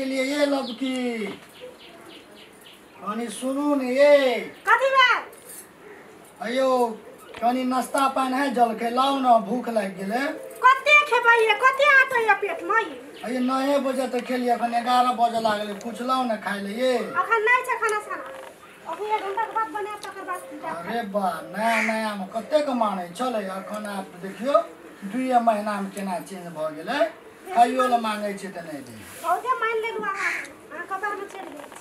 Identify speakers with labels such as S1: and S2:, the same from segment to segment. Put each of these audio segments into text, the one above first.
S1: गेलिए ये लब की। कनी सुनू ने अयो कनी नाश्ता पानी है जलखे लाओ ना भूख लग गेले।
S2: कते खेबैये कते पेट में?
S1: अये बजे तक खेलिए अखन ग्यारह बजे लागले कुछ लाओ ना खाए ले ये।
S2: अखन छै खाना साना अभी एक घंटा के बाद बने तकर बाद
S1: अरे बा नया नया में कते के माने चले अखन आप देखियो दुए महीना में केना चेंज भ गेले। खाइयो ला मांगे छै त नहीं दी।
S2: बहुते मान लेलु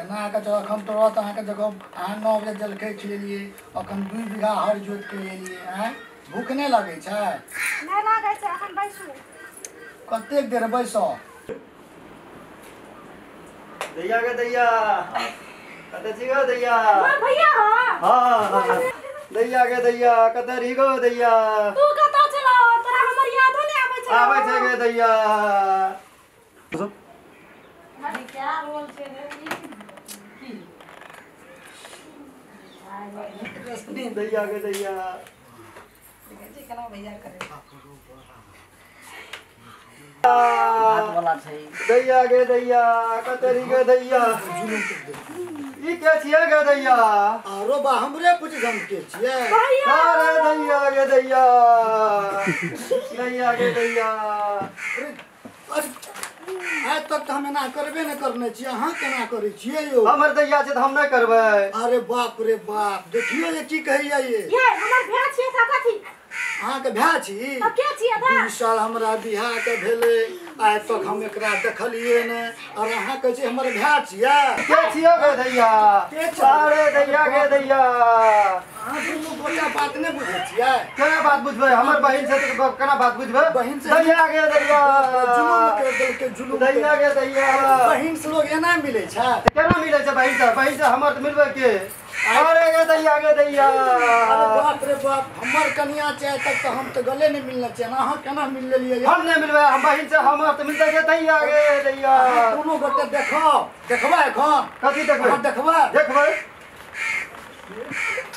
S2: अहाँ अहाँ
S1: केना के जगह अहाँ नौ बजे जलखै खिलेलिए अखन दू बीघा हर जोत के एलिए आँय? भूख नहि लगै छै?
S2: नहीं लागै छै अखन बैसू।
S1: कतेक देर बैसऽ
S3: दैया। के दैया? कतऽ छी गो दैया
S2: हाँ भैया हो
S3: हाँ। दैया के दैया कतऽ रही गो दैया?
S2: तू कतऽ चला तोरा हमर यादो नहीं आबै छै
S3: आबै छै गे दैया। दैया के दैया। दैया गे दैया कतऽ रही गे दैया ई के छियै गे दैया।
S1: आरो बा हमरे पूछ हम के
S2: भैया
S3: अरे दैया गे दैया दैया गे दैया
S1: आइ तक तऽ हम एना करबे नहि करने छियै अहाँ केना करै छियै यौ?
S3: हमर दैया छै तऽ हम नहि करबै।
S1: अरे बाप रे बाप देखियो ये की कहैया ये।
S2: ये हमर भैया छियै तऽ कथी?
S1: अहाँके भाय छी?
S2: तब के छियै दा
S1: दू साल हमरा बियाह के भेलै आइ तक हम एकरा देखलियै ने। और अहाँ कहै छी हमर भाय छियै?
S3: के छियै गे दैया?
S1: के छै?
S3: अरे दैया गे दैया।
S1: बात नहि बुझै छियै
S3: केना बात बुझबै हमर बहिन से तऽ केना बात बुझबै?
S1: बहिन से-
S3: दैया गे दैया
S1: जुलुम कर देलकै जुलुम
S3: दैया गे दैया
S1: बहिन से लोग एना मिलै छै?
S3: केना मिलै छै बहिन से? बहिन से हमर तऽ मिलबै के। अरे गे दैया गे दैया
S1: बाप रे बाप हमर कनिया छै तक तऽ हम तऽ गले नहि मिलने छियै अहाँ केना मिल लेलियै
S3: हम नहि मिलबै हम बहिन से हमर तऽ मिलतै गे दैया गे दैया
S1: अहाँ गोटे देखब। देखबै एखन?
S3: कथी देखबै?
S1: देखबै?
S3: देखबै।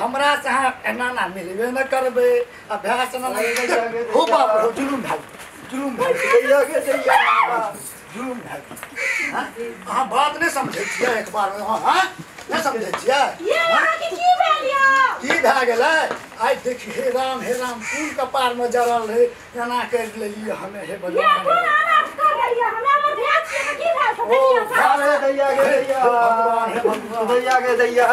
S2: हमर के
S1: से एना ना मिलबे न करबै। आ भाय से ना हो बाप रे जुलुम भाई जुलुम भाई
S3: दैया गे दैया
S1: जुलुम भाई हाँ? बात नहि समझै छियै एक बार में हाँ हाँ? नहि समझै छियै?
S2: ये यहाँ के की भेल यौ
S1: की भए गेलै? आइ देखी हे राम हे राम कोन कपार में जरल रहे। एना करि लेलियै हमें हे
S2: ये
S1: भगवान
S2: भैया तऽ की
S3: दैया दैया दैया दैया दैया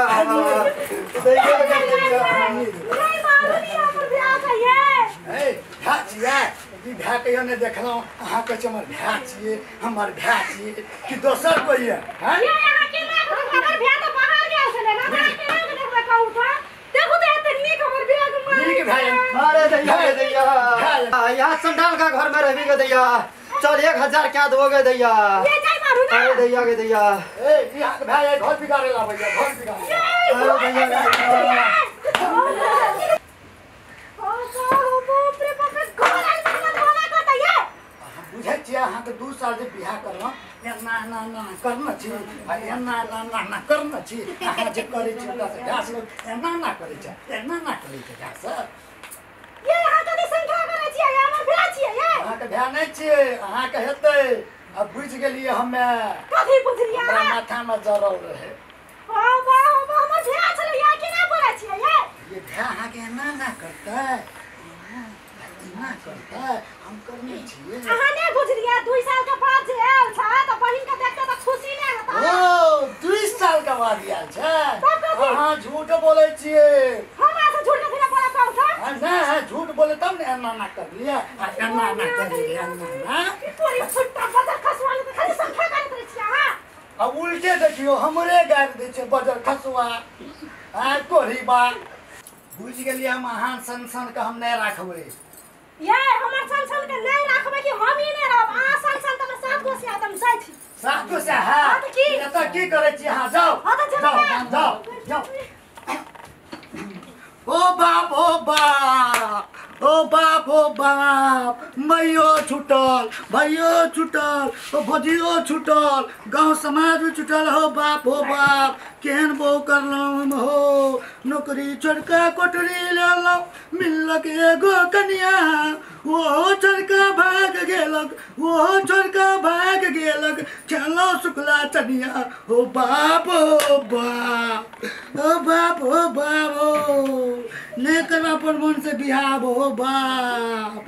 S3: दैया
S2: नहीं मालूम है हमर भैया का
S1: ई कहियो अहाँ हमर छियै कि दोसर यऽ हैं?
S2: ये के ना हमर भैया तऽ बाहर गेल छलै ना के ना देखबै कहू तऽ देखू तऽ एते नीक हमर भैया के
S1: नीक भए
S3: अरे दैया गे दैया यहाँ संडाल का घर में रहबी दैया चल एक हज़ार क्या दो गे दैया?
S2: ये जाय मारू ना।
S3: अरे दैया गे दैया।
S1: घर बिगाड़े ला भैया घर बिगाड़े
S3: अरे दैया गे दैया।
S1: बुझै छियै अहाँके दू साल जे बियाह करलहुँ? एना एना एना करने छी। एना एना एना एना करने छी। अहाँ जे करै छी भए सकल एना एना करै छै। एना एना करै छै भए सर अहाँके नहि छियै अहाँके हेतै? आ बुझि गेलियै हमें। हमरा माथामे जरल रहे। ये? भए अहाँके एना एना करतै। एना करतै। हम करने छियै। ओ दुई साल के बाद आयल छै
S2: तब कथी?
S1: अहाँ झूठ बोलै छियै। आ, नहि है झूठ बोले तब ने एना एना कर लिया। आ एना एना कर लिया एना एना आ उल्टे देखियो हमरे गारि दै छै बजर खसुआ आ कोढ़ी बा बुझि गेलियै हम अहाँ सन सन के हम नहि राखबै।
S2: ये हमर सन सन के नहीं रखबे कि हम ही नहीं रहब। अहाँ सन सन तमे सात गो से आदम जाइ छी।
S1: साधु से है।
S2: हाँ, तो की?
S1: एतऽ की करै छी? अहाँ जाउ।
S2: हाँ, तो चलो
S1: जाउ। बाप ओ बाप ओ बाप मैयो छुटल भैयो छुटल ओ भजियो छुटल गांव समाज छुटल हो बाप हो बाप केहन बो करलहुँ नौकरी छोड़का कोठरी लेलहुँ मिललक एगो कनिया। ओहो छोड़का भाग गेलक ओहो छोड़का भाग गेलक। चलो शुक्ला चनिया हो बाप हो बाप, ओ बाप हो बाप हो ने करवा पर मन से बिहाव हो बाप